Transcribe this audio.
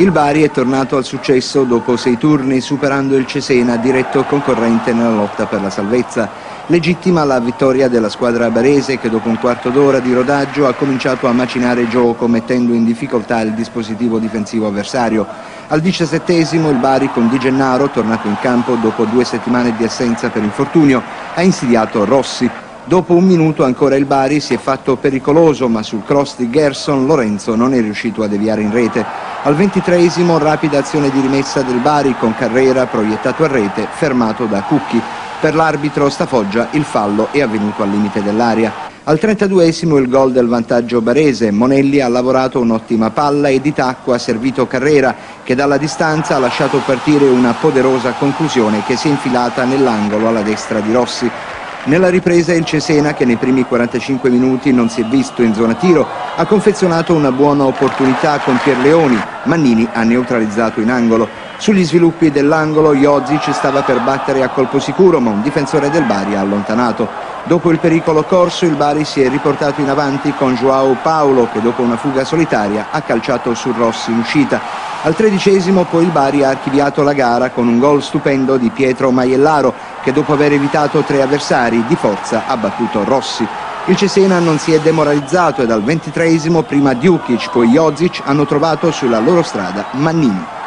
Il Bari è tornato al successo dopo sei turni superando il Cesena diretto concorrente nella lotta per la salvezza. Legittima la vittoria della squadra barese che dopo un quarto d'ora di rodaggio ha cominciato a macinare gioco mettendo in difficoltà il dispositivo difensivo avversario. Al diciassettesimo il Bari con Di Gennaro, tornato in campo dopo due settimane di assenza per infortunio, ha insidiato Rossi. Dopo un minuto ancora il Bari si è fatto pericoloso ma sul cross di Gerson Lorenzo non è riuscito a deviare in rete. Al ventitreesimo rapida azione di rimessa del Bari con Carrera proiettato a rete fermato da Cucchi. Per l'arbitro Stafoggia il fallo è avvenuto al limite dell'aria. Al 32esimo il gol del vantaggio barese, Monelli ha lavorato un'ottima palla e di tacco ha servito Carrera che dalla distanza ha lasciato partire una poderosa conclusione che si è infilata nell'angolo alla destra di Rossi. Nella ripresa il Cesena, che nei primi 45 minuti non si è visto in zona tiro, ha confezionato una buona opportunità con Pierleoni. Mannini ha neutralizzato in angolo. Sugli sviluppi dell'angolo Jozic stava per battere a colpo sicuro, ma un difensore del Bari ha allontanato. Dopo il pericolo corso il Bari si è riportato in avanti con Joao Paolo che dopo una fuga solitaria ha calciato su Rossi in uscita. Al tredicesimo poi il Bari ha archiviato la gara con un gol stupendo di Pietro Maiellaro che dopo aver evitato tre avversari di forza ha battuto Rossi. Il Cesena non si è demoralizzato e dal ventitreesimo prima Djukic poi Jozic hanno trovato sulla loro strada Mannini.